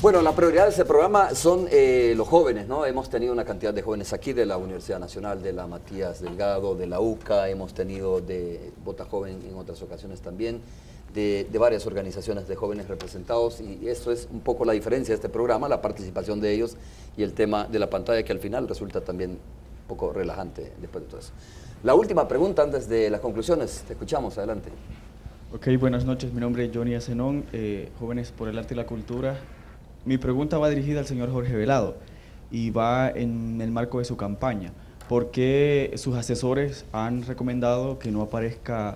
Bueno, la prioridad de este programa son eh, los jóvenes, ¿no? Hemos tenido una cantidad de jóvenes aquí de la Universidad Nacional, de la Matías Delgado, de la UCA, hemos tenido de Bota Joven en otras ocasiones también, de, varias organizaciones de jóvenes representados y eso es un poco la diferencia de este programa, la participación de ellos y el tema de la pantalla que al final resulta también un poco relajante después de todo eso. La última pregunta antes de las conclusiones, te escuchamos, adelante. Ok, buenas noches, mi nombre es Johnny Azenón, eh, Jóvenes por el Arte y la Cultura, mi pregunta va dirigida al señor Jorge Velado y va en el marco de su campaña. ¿Por qué sus asesores han recomendado que no aparezca,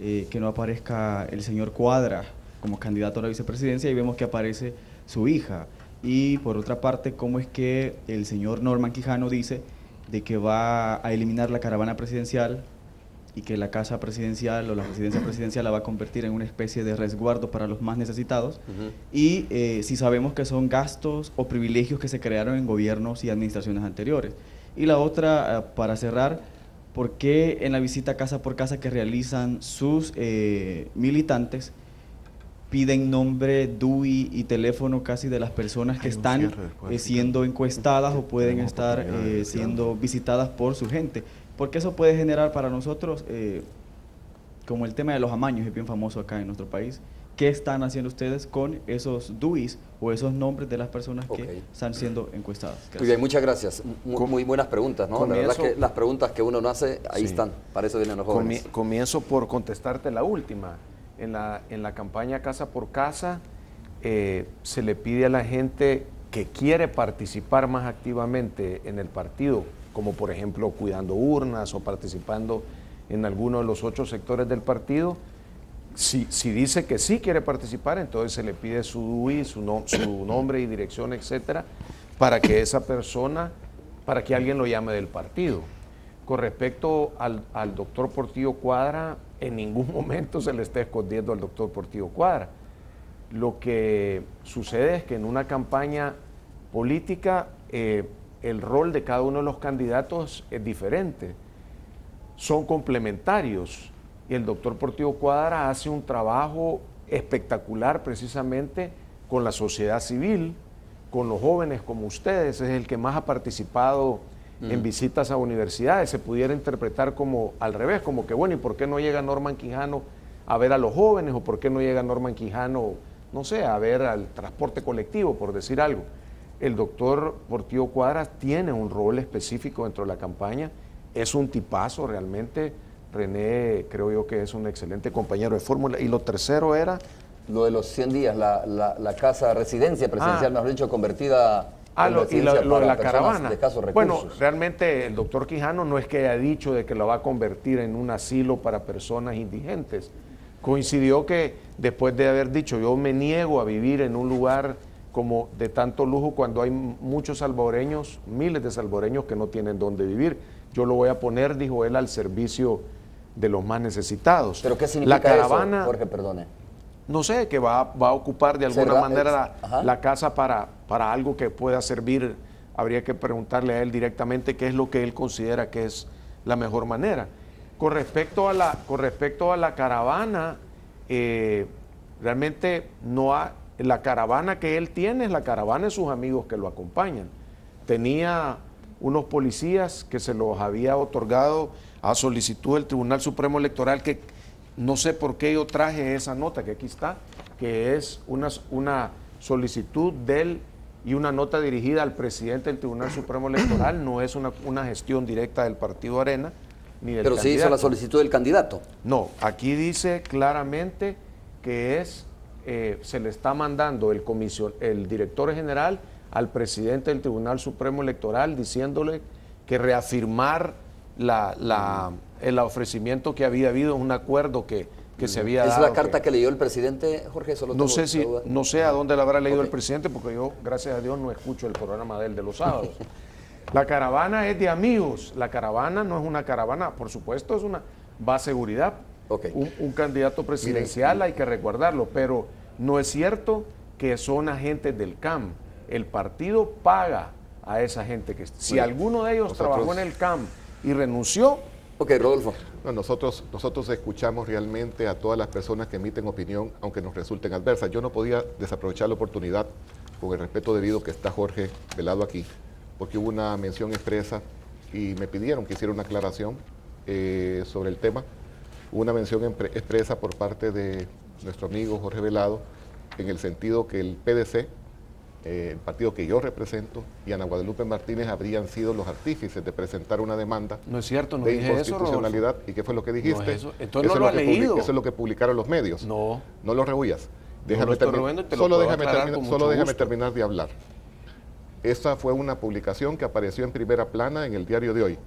eh, que no aparezca el señor Cuadra como candidato a la vicepresidencia y vemos que aparece su hija? Y por otra parte, ¿cómo es que el señor Norman Quijano dice de que va a eliminar la caravana presidencial y que la casa presidencial o la residencia presidencial la va a convertir en una especie de resguardo para los más necesitados. Y eh, si sabemos que son gastos o privilegios que se crearon en gobiernos y administraciones anteriores. Y la otra, eh, para cerrar, ¿por qué en la visita casa por casa que realizan sus eh, militantes piden nombre, DUI y teléfono casi de las personas que están siendo encuestadas o pueden estar siendo visitadas por su gente? Porque eso puede generar para nosotros, eh, como el tema de los amaños es bien famoso acá en nuestro país, ¿qué están haciendo ustedes con esos DUIs o esos nombres de las personas que están siendo encuestadas? Muy bien, muchas gracias. Muy, buenas preguntas, ¿no? La verdad que las preguntas que uno no hace, ahí están, para eso vienen los jóvenes. Comienzo por contestarte la última. En la, en la campaña Casa por Casa eh, se le pide a la gente que quiere participar más activamente en el partido como por ejemplo cuidando urnas o participando en alguno de los ocho sectores del partido. Si, dice que sí quiere participar, entonces se le pide su DUI, su, nombre y dirección, etcétera, para que esa persona, para que alguien lo llame del partido. Con respecto al, al doctor Portillo Cuadra, en ningún momento se le está escondiendo al doctor Portillo Cuadra. Lo que sucede es que en una campaña política eh, el rol de cada uno de los candidatos es diferente. Son complementarios. Y el doctor Portillo Cuadra hace un trabajo espectacular precisamente con la sociedad civil, con los jóvenes como ustedes. Es el que más ha participado en mm. visitas a universidades. Se pudiera interpretar como al revés, como que bueno, ¿y por qué no llega Norman Quijano a ver a los jóvenes? ¿O por qué no llega Norman Quijano, no sé, a ver al transporte colectivo, por decir algo? El doctor Portillo Cuadras tiene un rol específico dentro de la campaña, es un tipazo realmente. René creo yo que es un excelente compañero de fórmula. Y lo tercero era... Lo de los 100 días, la, la, casa residencia presidencial, ah, mejor dicho, convertida... Ah, lo, y lo, de la caravana. bueno, realmente el doctor Quijano no es que haya dicho de que lo va a convertir en un asilo para personas indigentes. Coincidió que después de haber dicho yo me niego a vivir en un lugar como de tanto lujo cuando hay muchos salvadoreños, miles de salvadoreños que no tienen dónde vivir. Yo lo voy a poner, dijo él, al servicio de los más necesitados. ¿Pero qué significa la caravana, eso, Jorge, perdone? No sé, que va, a ocupar de alguna manera la, casa para, para algo que pueda servir. Habría que preguntarle a él directamente qué es lo que él considera que es la mejor manera. Con respecto a la, con respecto a la caravana, eh, realmente no ha, la caravana que él tiene es la caravana de sus amigos que lo acompañan. Tenía unos policías que se los había otorgado a solicitud del Tribunal Supremo Electoral que no sé por qué yo traje esa nota que aquí está, que es una, una solicitud del y una nota dirigida al presidente del Tribunal Supremo Electoral, no es una, gestión directa del Partido Arena. Ni del Pero se hizo la solicitud del candidato. No, aquí dice claramente que es eh, se le está mandando el, comisión, el director general al presidente del Tribunal Supremo Electoral diciéndole que reafirmar la, el ofrecimiento que había habido, un acuerdo que, se había dado. ¿Es la carta que, leyó el presidente, Jorge? Solo no, sé si, no sé a dónde la habrá leído el presidente, porque yo, gracias a Dios, no escucho el programa de él de los sábados. la caravana es de amigos. La caravana no es una caravana, por supuesto, es una va a seguridad, un, candidato presidencial hay que recordarlo, pero no es cierto que son agentes del CAM. El partido paga a esa gente que si alguno de ellos trabajó en el CAM y renunció. Ok, Rodolfo. nosotros, nosotros escuchamos realmente a todas las personas que emiten opinión, aunque nos resulten adversas. Yo no podía desaprovechar la oportunidad con el respeto debido que está Jorge velado aquí, porque hubo una mención expresa y me pidieron que hiciera una aclaración eh, sobre el tema. Hubo una mención expresa por parte de nuestro amigo Jorge Velado en el sentido que el PDC, eh, el partido que yo represento, y Ana Guadalupe Martínez habrían sido los artífices de presentar una demanda no es cierto, no de dije inconstitucionalidad. ¿Y qué fue lo que dijiste? eso. Entonces no lo, es leído. eso es lo que publicaron los medios. No. No lo rehuyas. Déjame solo déjame, solo déjame terminar de hablar. Esta fue una publicación que apareció en primera plana en el diario de hoy.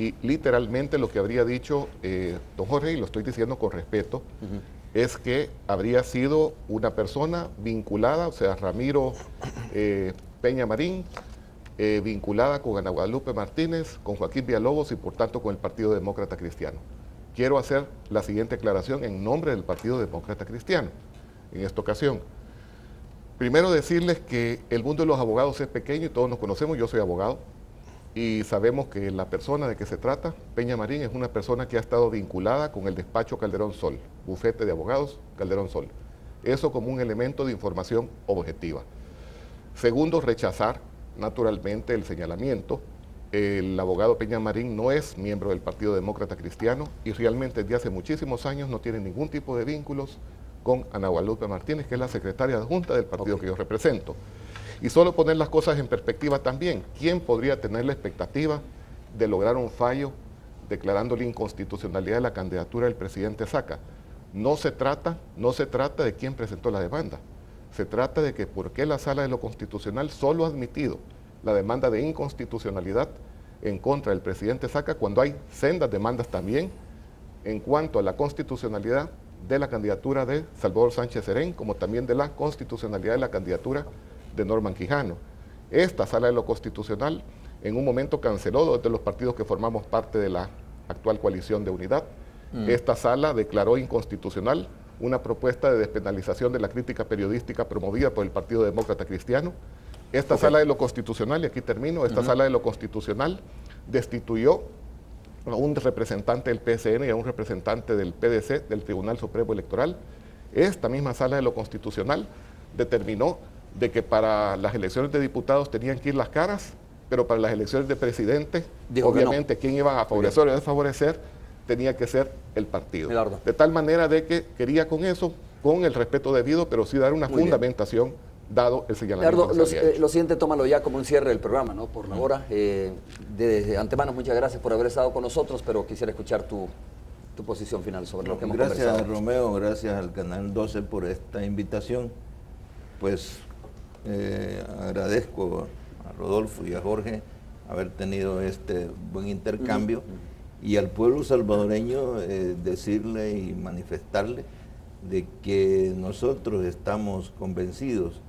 Y literalmente lo que habría dicho eh, don Jorge, y lo estoy diciendo con respeto, es que habría sido una persona vinculada, o sea, Ramiro eh, Peña Marín, eh, vinculada con Ana Guadalupe Martínez, con Joaquín Villalobos y por tanto con el Partido Demócrata Cristiano. Quiero hacer la siguiente aclaración en nombre del Partido Demócrata Cristiano en esta ocasión. Primero decirles que el mundo de los abogados es pequeño y todos nos conocemos, yo soy abogado, y sabemos que la persona de que se trata, Peña Marín, es una persona que ha estado vinculada con el despacho Calderón Sol, bufete de abogados Calderón Sol. Eso como un elemento de información objetiva. Segundo, rechazar naturalmente el señalamiento. El abogado Peña Marín no es miembro del Partido Demócrata Cristiano y realmente desde hace muchísimos años no tiene ningún tipo de vínculos con Ana Guadalupe Martínez, que es la secretaria adjunta del partido que yo represento. Y solo poner las cosas en perspectiva también. ¿Quién podría tener la expectativa de lograr un fallo declarando la inconstitucionalidad de la candidatura del presidente Saca? No se trata, no se trata de quién presentó la demanda. Se trata de que por qué la Sala de lo Constitucional solo ha admitido la demanda de inconstitucionalidad en contra del presidente Saca cuando hay sendas demandas también en cuanto a la constitucionalidad de la candidatura de Salvador Sánchez Serén, como también de la constitucionalidad de la candidatura de Norman Quijano. Esta sala de lo constitucional en un momento canceló dos de los partidos que formamos parte de la actual coalición de unidad. Mm. Esta sala declaró inconstitucional una propuesta de despenalización de la crítica periodística promovida por el Partido Demócrata Cristiano. Esta sala de lo constitucional, y aquí termino, esta sala de lo constitucional destituyó a un representante del PSN y a un representante del PDC, del Tribunal Supremo Electoral. Esta misma sala de lo constitucional determinó de que para las elecciones de diputados tenían que ir las caras, pero para las elecciones de presidente, obviamente, quién iba a favorecer o desfavorecer tenía que ser el partido. De tal manera de que quería con eso, con el respeto debido, pero sí dar una fundamentación dado el señalamiento. Eh, lo siguiente, tómalo ya como un cierre del programa, ¿no? Por la hora. Eh, de, antemano, muchas gracias por haber estado con nosotros, pero quisiera escuchar tu, posición final sobre lo que hemos gracias, conversado. Gracias, Romeo, gracias al Canal 12 por esta invitación. Pues eh, agradezco a Rodolfo y a Jorge haber tenido este buen intercambio y al pueblo salvadoreño decirle y manifestarle de que nosotros estamos convencidos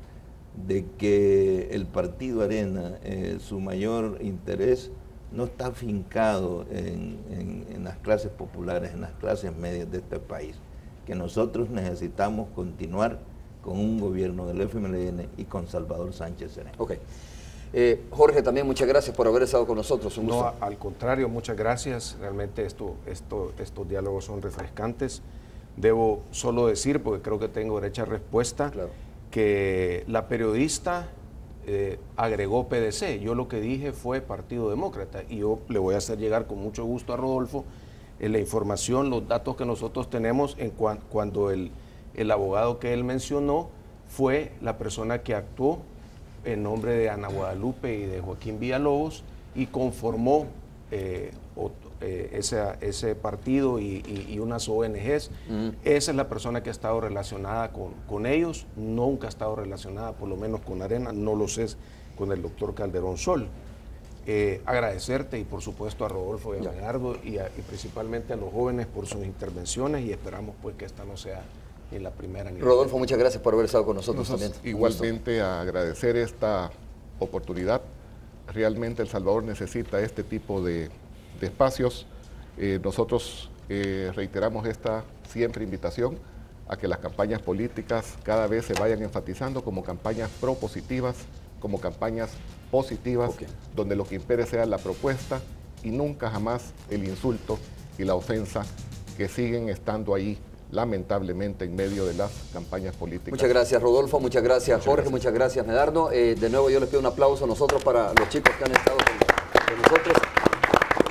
de que el partido Arena, eh, su mayor interés no está afincado en, en, las clases populares, en las clases medias de este país, que nosotros necesitamos continuar con un gobierno del FMLN y con Salvador Sánchez Serén. Ok. Eh, Jorge, también muchas gracias por haber estado con nosotros. no, al contrario, muchas gracias. Realmente esto, esto, estos diálogos son refrescantes. Debo solo decir, porque creo que tengo derecha respuesta, claro que la periodista eh, agregó PDC. Yo lo que dije fue Partido Demócrata y yo le voy a hacer llegar con mucho gusto a Rodolfo eh, la información, los datos que nosotros tenemos en cuando el, abogado que él mencionó fue la persona que actuó en nombre de Ana Guadalupe y de Joaquín Villalobos y conformó eh, eh, ese, partido y, unas ONGs. Mm. Esa es la persona que ha estado relacionada con, ellos, nunca ha estado relacionada, por lo menos con Arena, no lo sé, con el doctor Calderón Sol. Eh, agradecerte y por supuesto a Rodolfo y a Leonardo y, principalmente a los jóvenes por sus intervenciones y esperamos pues que esta no sea ni la primera. Ni Rodolfo, muchas gracias por haber estado con nosotros, también. Igualmente agradecer esta oportunidad. Realmente El Salvador necesita este tipo de de espacios. Eh, nosotros eh, reiteramos esta siempre invitación a que las campañas políticas cada vez se vayan enfatizando como campañas propositivas, como campañas positivas, donde lo que impere sea la propuesta y nunca jamás el insulto y la ofensa que siguen estando ahí lamentablemente en medio de las campañas políticas. Muchas gracias Rodolfo, muchas gracias Jorge, muchas gracias Medardo. Eh, de nuevo yo les pido un aplauso a nosotros para los chicos que han estado con, nosotros.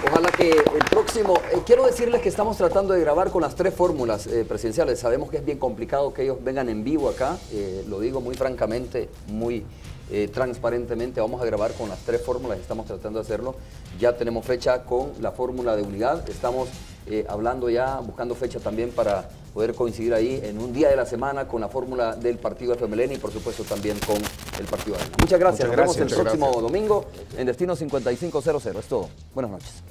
Ojalá que el próximo, eh, quiero decirles que estamos tratando de grabar con las tres fórmulas eh, presidenciales. Sabemos que es bien complicado que ellos vengan en vivo acá, lo digo muy francamente, muy transparentemente. Vamos a grabar con las tres fórmulas, estamos tratando de hacerlo. Ya tenemos fecha con la fórmula de unidad, estamos hablando ya, buscando fecha también para poder coincidir ahí en un día de la semana con la fórmula del partido FMLN y por supuesto también con el partido Muchas gracias, nos vemos el próximo domingo en Destino 5500. Es todo. Buenas noches.